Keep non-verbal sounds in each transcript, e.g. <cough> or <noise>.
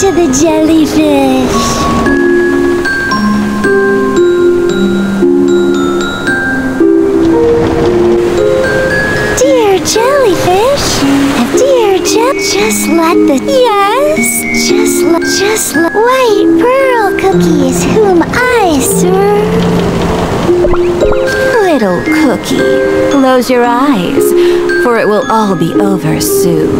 the jellyfish. Dear jellyfish, dear je- just let the yes, just let just let white pearl cookies whom I serve. Little cookie, close your eyes, for it will all be over soon.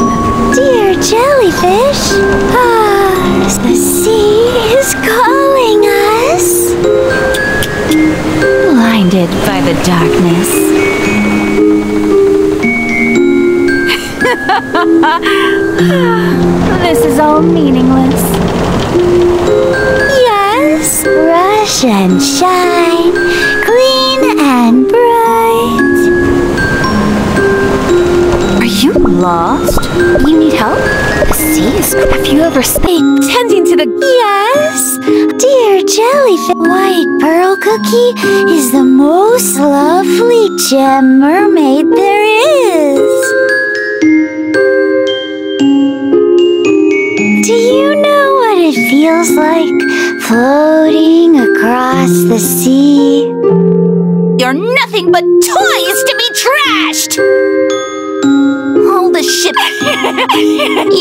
Darkness. <laughs> this is all meaningless. Yes, rush and shine, clean and bright. Are you lost? You need help? The sea is. Have you ever been tending to the. Yes, dear jellyfish, white pearl cookie is the most lovely gem mermaid there is. Do you know what it feels like floating across the sea? You're nothing but toys to be trashed! <laughs>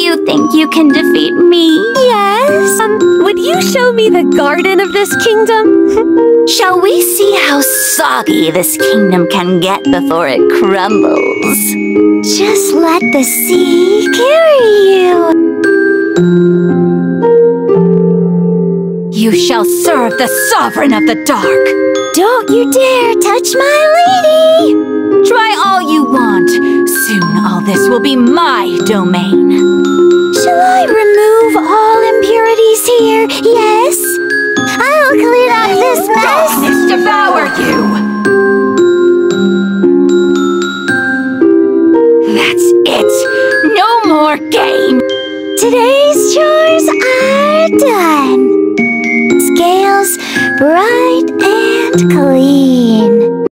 You think you can defeat me? Yes. Um, would you show me the garden of this kingdom? <laughs> Shall we see how soggy this kingdom can get before it crumbles? Just let the sea carry you. You shall serve the sovereign of the dark. Don't you dare touch my lady! Try all you want. This will be my domain. Shall I remove all impurities here? Yes? I'll clean up this mess! Darkness devour you! That's it! No more game! Today's chores are done. Scales bright and clean.